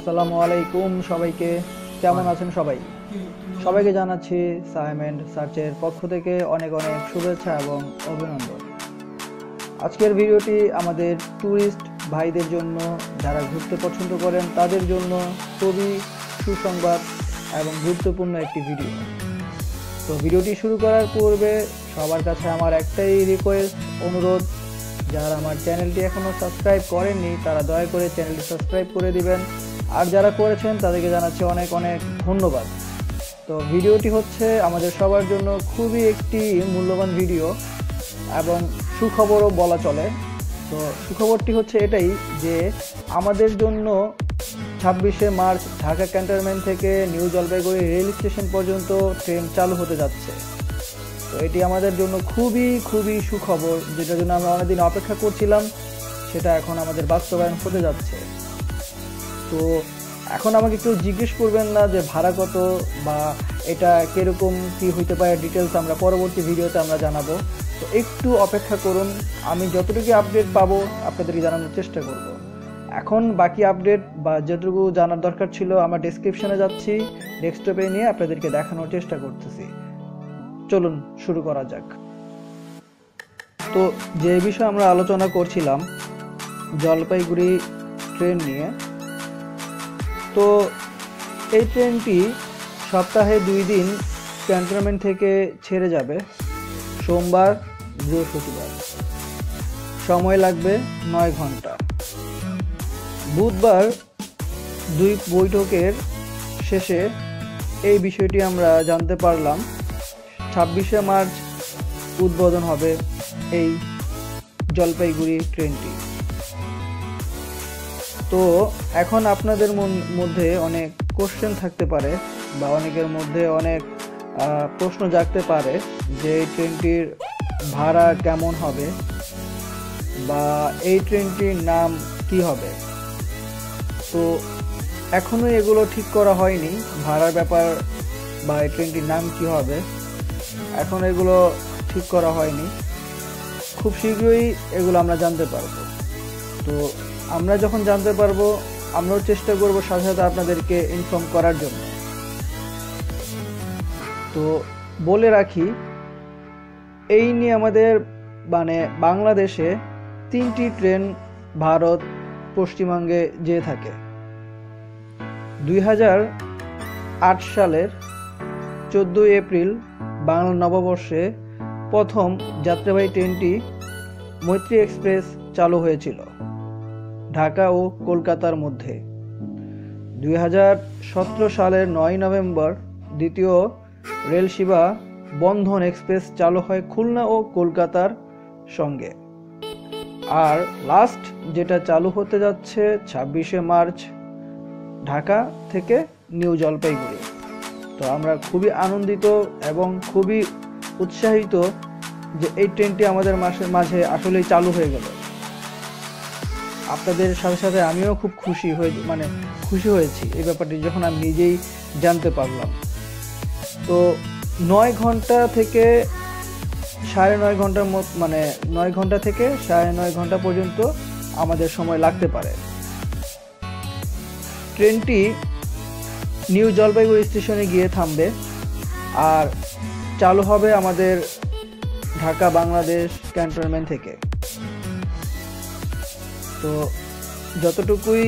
আসসালামু আলাইকুম সবাইকে। কেমন আছেন সবাই? সবাইকে জানাচ্ছি সাইমেন্ট সার্চের পক্ষ থেকে অনেক অনেক শুভেচ্ছা এবং অভিনন্দন। আজকের ভিডিওটি আমাদের ট্যুরিস্ট ভাইদের জন্য যারা ঘুরতে পছন্দ করেন তাদের জন্য খুবই সুসংবাদ এবং গুরুত্বপূর্ণ একটি ভিডিও। তো ভিডিওটি শুরু করার পূর্বে সবার কাছে আমার একটাই রিকোয়েস্ট অনুরোধ যারা আমার চ্যানেলটি এখনও সাবস্ক্রাইব করেননি তারা দয়া করে চ্যানেলটি সাবস্ক্রাইব করে দিবেন। আর যারা করেছেন, তাদেরকে জানাচ্ছি অনেক অনেক ধন্যবাদ। তো ভিডিওটি হচ্ছে আমাদের সবার জন্য খুবই একটি মূল্যবান ভিডিও এবং সুখবরও বলা চলে। তো সুখবরটি হচ্ছে এটাই যে আমাদের জন্য ছাব্বিশে মার্চ ঢাকা ক্যান্টনমেন্ট থেকে নিউ জলপাইগুড়ি রেল স্টেশন পর্যন্ত ট্রেন চালু হতে যাচ্ছে। তো এটি আমাদের জন্য খুবই খুবই সুখবর, যেটার জন্য আমরা অনেকদিন অপেক্ষা করছিলাম, সেটা এখন আমাদের বাস্তবায়ন হতে যাচ্ছে। তো এখন আমাকে কেউ জিজ্ঞেস করবেন না যে ভাড়া কত বা এটা কীরকম, কি হইতে পারে ডিটেলস আমরা পরবর্তী ভিডিওতে আমরা জানাব। তো একটু অপেক্ষা করুন, আমি যতটুকু আপডেট পাবো আপনাদেরকে জানানোর চেষ্টা করব। এখন বাকি আপডেট বা যেটুকু জানার দরকার ছিল, আমরা ডেসক্রিপশনে যাচ্ছি ডেস্কটপে নিয়ে আপনাদেরকে দেখানোর চেষ্টা করতেছি। চলুন শুরু করা যাক। তো যে বিষয়ে আমরা আলোচনা করছিলাম, জলপাইগুড়ি ট্রেন নিয়ে তো এই ট্রেনটি সপ্তাহে দুই দিন ক্যান্টনমেন্ট থেকে ছেড়ে যাবে। সোমবার, বৃহস্পতিবার। সময় লাগবে নয় ঘণ্টা। বুধবার দুই বৈঠকের শেষে এই বিষয়টি আমরা জানতে পারলাম। ছাব্বিশে মার্চ উদ্বোধন হবে এই জলপাইগুড়ি ট্রেনটি তো এখন আপনাদের মধ্যে অনেক কোশ্চেন থাকতে পারে বা অনেকের মধ্যে অনেক প্রশ্ন জাগতে পারে যে এই ট্রেনটির ভাড়া কেমন হবে বা এই ট্রেনটির নাম কি হবে। তো এখনও এগুলো ঠিক করা হয়নি, ভাড়ার ব্যাপার বা এই ট্রেনটির নাম কি হবে, এখন এগুলো ঠিক করা হয়নি। খুব শীঘ্রই এগুলো আমরা জানতে পারব। তো আমরা যখন জানতে পারব, আমরাও চেষ্টা করব সাথে সাথে আপনাদেরকে ইনফর্ম করার জন্য। তো বলে রাখি, এই নিয়ে আমাদের মানে বাংলাদেশে তিনটি ট্রেন ভারত পশ্চিমবঙ্গে যেয়ে থাকে। দুই আট সালের চোদ্দোই এপ্রিল বাংলা নববর্ষে প্রথম যাত্রাবাহী ট্রেনটি মৈত্রী এক্সপ্রেস চালু হয়েছিল। ঢাকা ও কলকাতার মধ্যে। দুই হাজার সতেরো সালের নয় নভেম্বর দ্বিতীয় রেল সেবা বন্ধন এক্সপ্রেস চালু হয় খুলনা ও কলকাতার সঙ্গে। আর লাস্ট যেটা চালু হতে যাচ্ছে ছাব্বিশে মার্চ ঢাকা থেকে নিউ জলপাইগুড়ি। তো আমরা খুবই আনন্দিত এবং খুবই উৎসাহিত যে এই ট্রেনটি আমাদের মাসের মাঝে আসলেই চালু হয়ে গেল। আপনাদের সাথে সাথে আমিও খুব খুশি হয়ে মানে খুশি হয়েছি এই ব্যাপারটি, যখন আমি নিজেই জানতে পারলাম। তো নয় ঘণ্টা থেকে সাড়ে নয় ঘণ্টার মত মানে নয় ঘণ্টা থেকে সাড়ে নয় ঘণ্টা পর্যন্ত আমাদের সময় লাগতে পারে। ট্রেনটি নিউ জলপাইগুড়ি স্টেশনে গিয়ে থামবে আর চালু হবে আমাদের ঢাকা বাংলাদেশ ক্যান্টনমেন্ট থেকে। তো যতটুকুই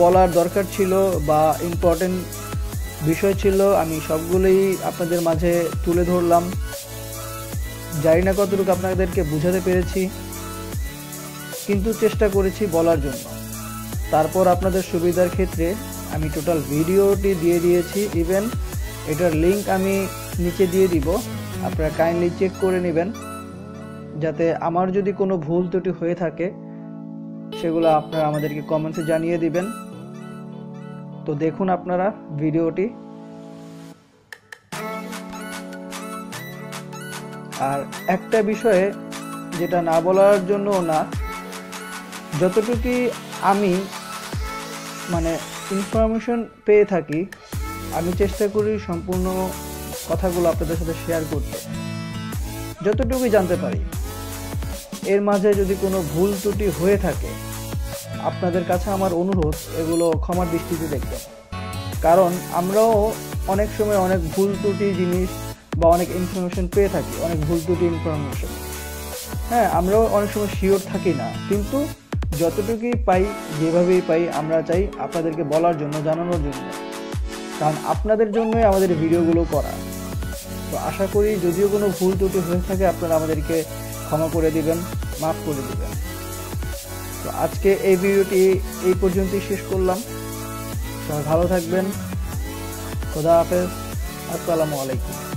বলার দরকার ছিল বা ইম্পর্টেন্ট বিষয় ছিল, আমি সবগুলোই আপনাদের মাঝে তুলে ধরলাম। জানি না কতটুকু আপনাদেরকে বুঝাতে পেরেছি, কিন্তু চেষ্টা করেছি বলার জন্য। তারপর আপনাদের সুবিধার ক্ষেত্রে আমি টোটাল ভিডিওটি দিয়ে দিয়েছি। ইভেন এটার লিংক আমি নিচে দিয়ে দিব। আপনারা কাইন্ডলি চেক করে নেবেন। যাতে আমার যদি কোনো ভুল ত্রুটি হয়ে থাকে সেগুলো আপনারা আমাদেরকে কমেন্টসে জানিয়ে দিবেন। তো দেখুন আপনারা ভিডিওটি। আর একটা বিষয়ে যেটা না বলার জন্য না যতটুকু আমি মানে ইনফরমেশন পেয়ে থাকি, আমি চেষ্টা করি সম্পূর্ণ কথাগুলো আপনাদের সাথে শেয়ার করতে। যতটুকুই জানতে পারি। এর মাঝে যদি কোনো ভুল ত্রুটি হয়ে থাকে, আপনাদের কাছে আমার অনুরোধ, এগুলো ক্ষমার দৃষ্টিতে দেখবেন। কারণ আমরাও অনেক সময় অনেক ভুল ত্রুটি জিনিস বা অনেক ইনফরমেশন পেয়ে থাকি, অনেক ভুল ত্রুটি ইনফরমেশন হ্যাঁ আমরাও অনেক সময় শিওর থাকি না, কিন্তু যতটুকুই পাই, যেভাবেই পাই, আমরা চাই আপনাদেরকে বলার জন্য, জানানোর জন্য। কারণ আপনাদের জন্যই আমাদের ভিডিওগুলো করা। তো আশা করি যদিও কোনো ভুল ত্রুটি হয়ে থাকে, আপনারা আমাদেরকে ক্ষমা করে দিবেন, মাফ করে দিবেন। তো আজকে এই ভিডিওটি এই পর্যন্তই শেষ করলাম। সবাই ভালো থাকবেন। খোদা হাফেজ। আসসালামু আলাইকুম।